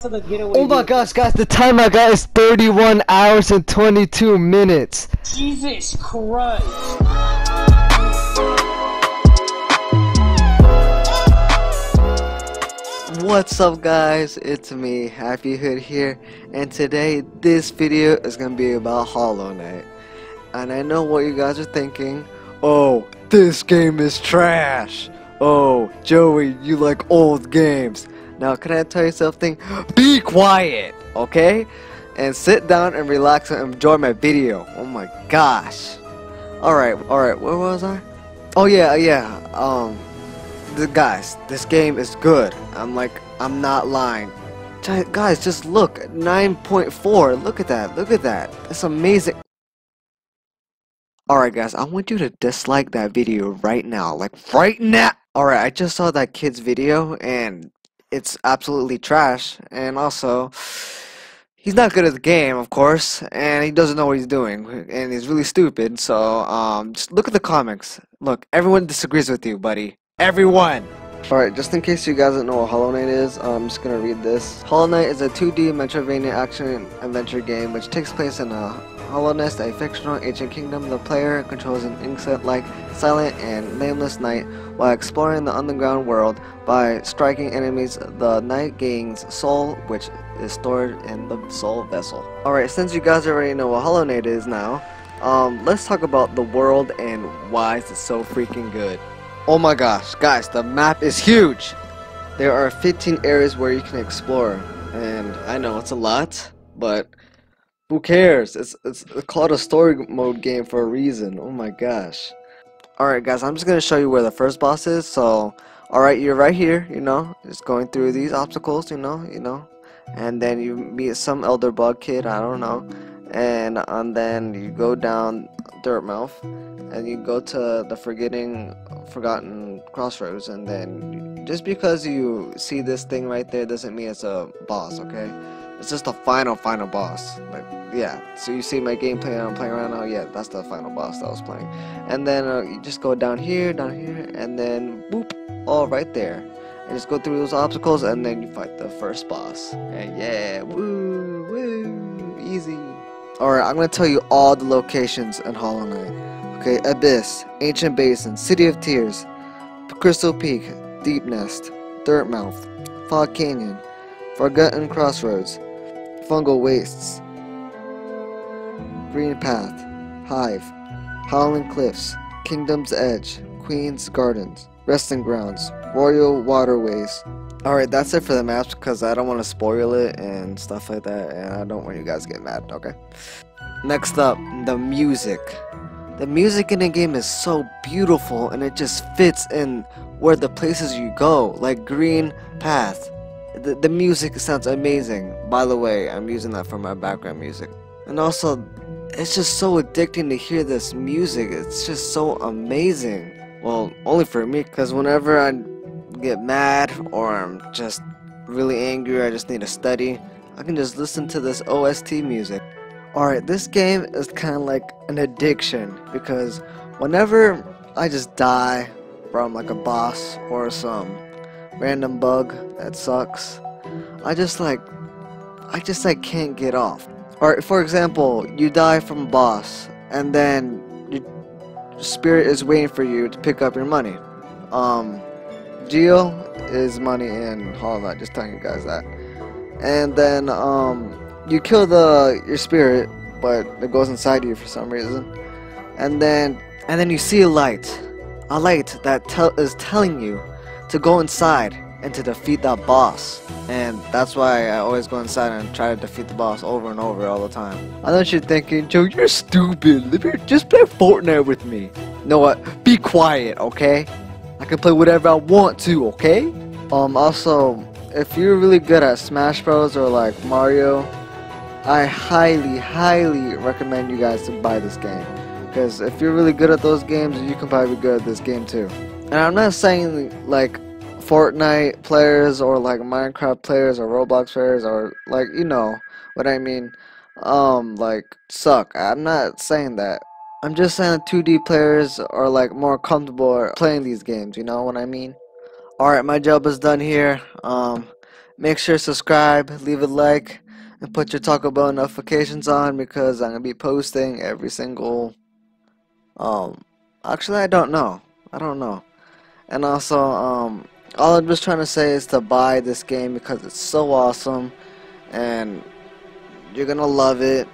to the. Oh my vehicle. gosh, guys, the time I got is 31 hours and 22 minutes. Jesus Christ. What's up, guys? It's me, Happy Hood here, and today this video is gonna be about Hollow Knight. And I know what you guys are thinking. Oh, this game is trash. Oh, Joey, you like old games. Now, can I tell you something? Be quiet, okay? And sit down and relax and enjoy my video. Oh my gosh. Alright, alright, where was I? Oh yeah, yeah, um, the guys, this game is good. I'm like, I'm not lying. Guys, just look, 9.4, look at that, look at that. That's amazing. Alright guys, I want you to dislike that video right now, like right now. Alright, I just saw that kid's video and it's absolutely trash and also he's not good at the game, of course, and he doesn't know what he's doing and he's really stupid. So, um just look at the comics. Look, everyone disagrees with you, buddy. Everyone. Alright, just in case you guys don't know what Hollow Knight is, I'm just gonna read this. Hollow Knight is a 2D Metroidvania action adventure game which takes place in a Hallownest, a fictional ancient kingdom. The player controls an insect-like, silent, and nameless knight while exploring the underground world. By striking enemies, the knight gains soul, which is stored in the soul vessel. Alright, since you guys already know what Hollow Knight is now, um, let's talk about the world and why is it so freaking good. Oh my gosh, guys, the map is huge! There are 15 areas where you can explore, and I know it's a lot, but who cares? It's, it's called a story mode game for a reason. Oh my gosh. Alright guys, I'm just gonna show you where the first boss is, so alright, you're right here, you know, just going through these obstacles, you know, you know, and then you meet some elder bug kid, I don't know, and, and then you go down Dirtmouth, and you go to the forgetting forgotten crossroads and then just because you see this thing right there doesn't mean it's a boss okay it's just the final final boss. Like yeah. So you see my gameplay i'm playing right now? Yeah that's the final boss that i was playing. And then uh, you just go down here down here and then boop all right there. And just go through those obstacles and then you fight the first boss. And yeah woo woo easy. Alright, I'm gonna tell you all the locations in Hollow Knight. Okay, Abyss, Ancient Basin, City of Tears, Crystal Peak, Deep Nest, Dirtmouth, Fog Canyon, Forgotten Crossroads, Fungal Wastes, Green Path, Hive, Howling Cliffs, Kingdom's Edge, Queen's Gardens, Resting Grounds, Royal Waterways. Alright, that's it for the maps because I don't want to spoil it and stuff like that, and I don't want you guys to get mad, okay? Next up, the music. The music in the game is so beautiful and it just fits in where the places you go, like Green Path. The, the music sounds amazing. By the way, I'm using that for my background music. And also, it's just so addicting to hear this music. It's just so amazing. Well, only for me, because whenever I get mad or I'm just really angry, I just need to study, I can just listen to this OST music. Alright, this game is kind of like an addiction because whenever I just die from like a boss or some random bug that sucks, I just like, I just like can't get off. Or for example, you die from a boss and then your spirit is waiting for you to pick up your money. Um, Geo is money in Hollow Knight, just telling you guys that. And then um, you kill the your spirit, but it goes inside you for some reason. And then and then you see a light, a light that tell is telling you to go inside and to defeat that boss. And that's why I always go inside and try to defeat the boss over and over all the time. I know you're thinking, Joe, you're stupid. Just play Fortnite with me. You know what? Be quiet, okay? I can play whatever I want to, okay? Um, also, if you're really good at Smash Bros. or like Mario, I highly, highly recommend you guys to buy this game. Because if you're really good at those games, you can probably be good at this game too. And I'm not saying like Fortnite players or like Minecraft players or Roblox players or like, you know what I mean, um, like suck. I'm not saying that. I'm just saying that 2D players are like more comfortable playing these games, you know what I mean? Alright, my job is done here. Um, Make sure to subscribe, leave a like, and put your Taco Bell notifications on because I'm gonna be posting every single. Um, actually, I don't know. I don't know. And also, um, all I'm just trying to say is to buy this game because it's so awesome, and you're gonna love it.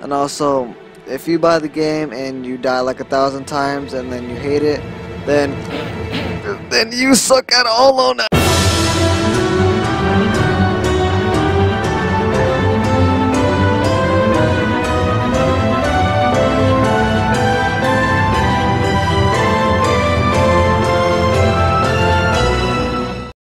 And also, if you buy the game and you die like a thousand times and then you hate it, then then you suck at Hollow Knight.